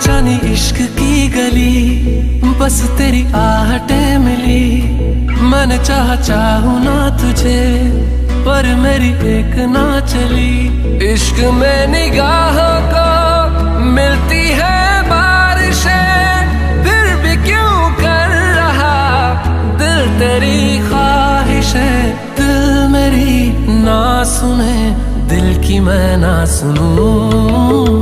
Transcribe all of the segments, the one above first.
جانی عشق کی گلی، بس تیری آہٹیں ملی۔ میں نے چاہا چاہوں نہ تجھے، پر میری ایک نہ چلی۔ عشق میں نگاہوں کو ملتی ہے بارشیں، پھر بھی کیوں کر رہا؟ دل تیری خواہش ہے، دل میری نہ سنے۔ دل کی میں نہ سنوں۔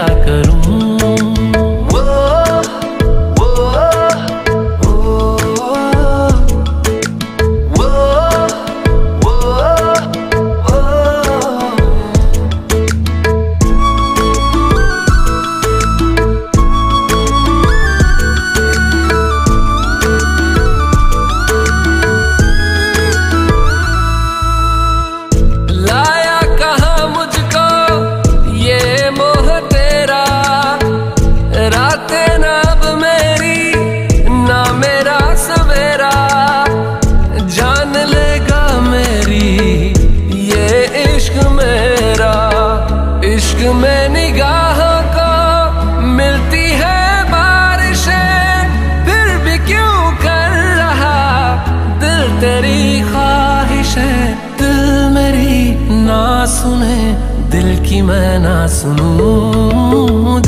میں کیا رات نب میری، نہ میرا سویرا، جان لے گا میری، یہ عشق میرا۔ عشق میں نگاہوں کو ملتی ہے بارشیں، پھر بھی کیوں کر رہا؟ دل تیری خواہش ہے، دل میری نہ سن دل کی میں نہ سنوں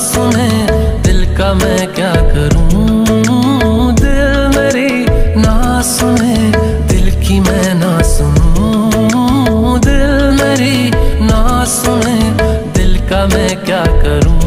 سنے، دل کا میں کیا کروں؟ دل میری نہ سنے، دل کی میں نہ سنوں۔ دل میری نہ سنے، دل کا میں کیا کروں؟